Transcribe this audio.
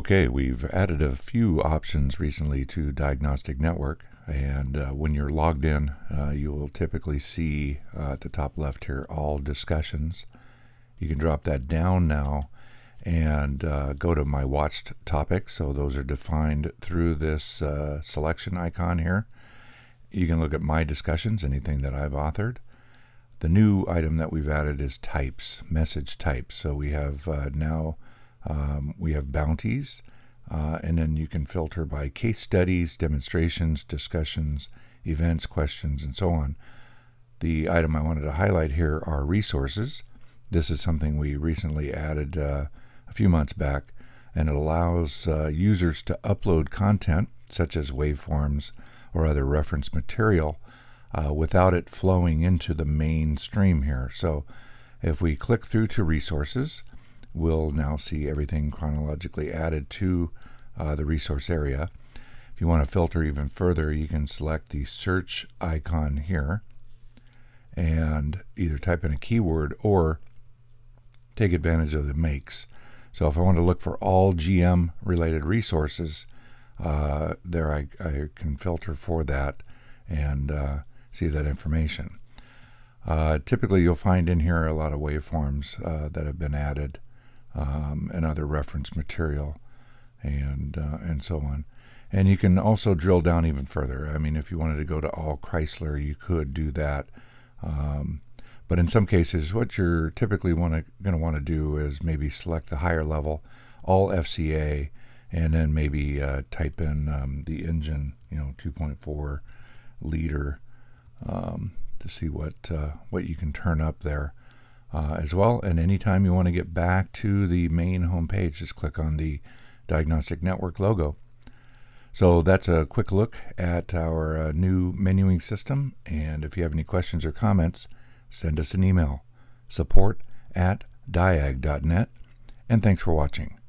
Okay, we've added a few options recently to Diagnostic Network, and uh, when you're logged in, uh, you will typically see uh, at the top left here all discussions. You can drop that down now and uh, go to my watched topics. So those are defined through this uh, selection icon here. You can look at my discussions, anything that I've authored. The new item that we've added is types, message types. So we have uh, now um, we have bounties, uh, and then you can filter by case studies, demonstrations, discussions, events, questions, and so on. The item I wanted to highlight here are resources. This is something we recently added uh, a few months back, and it allows uh, users to upload content such as waveforms or other reference material uh, without it flowing into the main stream here. So if we click through to resources, we'll now see everything chronologically added to uh, the resource area. If you want to filter even further, you can select the search icon here and either type in a keyword or take advantage of the makes. So if I want to look for all GM related resources, uh, there I, I, can filter for that and uh, see that information. Uh, typically, you'll find in here a lot of waveforms uh, that have been added um, and other reference material and uh, and so on. And you can also drill down even further. I mean, if you wanted to go to all Chrysler, you could do that. Um, but in some cases, what you're typically want going to want to do is maybe select the higher level, all FCA, and then maybe uh, type in um, the engine, you know, 2.4 liter, um, to see what uh, what you can turn up there uh, as well. And anytime you want to get back to the main homepage, just click on the Diagnostic Network logo. So that's a quick look at our uh, new menuing system. And if you have any questions or comments, send us an email support at diag.net. And thanks for watching.